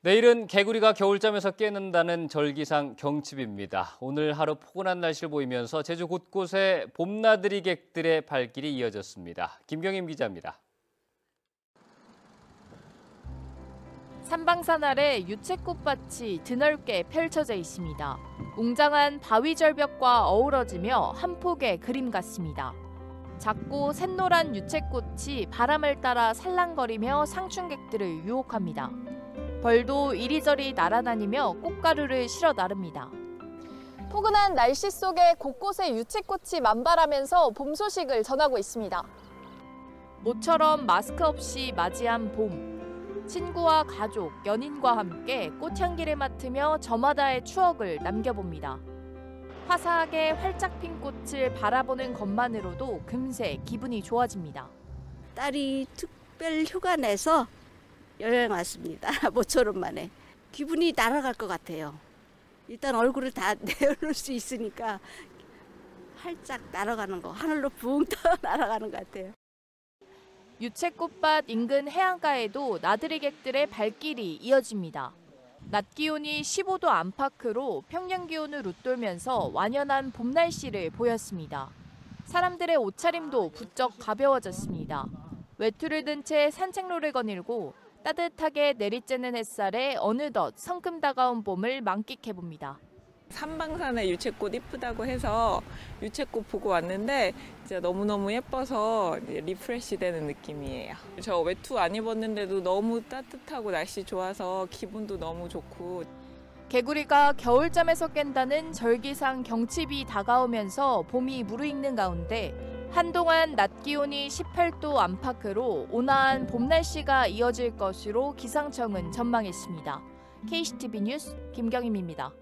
내일은 개구리가 겨울잠에서 깨는다는 절기상 경칩입니다. 오늘 하루 포근한 날씨를 보이면서 제주 곳곳에 봄나들이 객들의 발길이 이어졌습니다. 김경임 기자입니다. 산방산 아래 유채꽃밭이 드넓게 펼쳐져 있습니다. 웅장한 바위 절벽과 어우러지며 한 폭의 그림 같습니다. 작고 샛노란 유채꽃이 바람을 따라 살랑거리며 상춘객들을 유혹합니다. 벌도 이리저리 날아다니며 꽃가루를 실어 나릅니다. 포근한 날씨 속에 곳곳에 유채꽃이 만발하면서 봄 소식을 전하고 있습니다. 모처럼 마스크 없이 맞이한 봄. 친구와 가족, 연인과 함께 꽃향기를 맡으며 저마다의 추억을 남겨봅니다. 화사하게 활짝 핀 꽃을 바라보는 것만으로도 금세 기분이 좋아집니다. 딸이 특별 휴가 내서 여행 왔습니다. 모처럼 만에. 기분이 날아갈 것 같아요. 일단 얼굴을 다 내어놓을 수 있으니까 활짝 날아가는 거, 하늘로 붕 떠 날아가는 것 같아요. 유채꽃밭 인근 해안가에도 나들이객들의 발길이 이어집니다. 낮 기온이 15도 안팎으로 평년 기온을 웃돌면서 완연한 봄 날씨를 보였습니다. 사람들의 옷차림도 부쩍 가벼워졌습니다. 외투를 든 채 산책로를 거닐고 따뜻하게 내리쬐는 햇살에 어느덧 성큼 다가온 봄을 만끽해봅니다. 산방산에 유채꽃 이쁘다고 해서 유채꽃 보고 왔는데 진짜 너무너무 예뻐서 refresh 되는 느낌이에요. 저 외투 안 입었는데도 너무 따뜻하고 날씨 좋아서 기분도 너무 좋고 개구리가 겨울잠에서 깬다는 절기상 경칩이 다가오면서 봄이 무르익는 가운데 한동안 낮 기온이 18도 안팎으로 온화한 봄 날씨가 이어질 것으로 기상청은 전망했습니다. KCTV 뉴스 김경임입니다.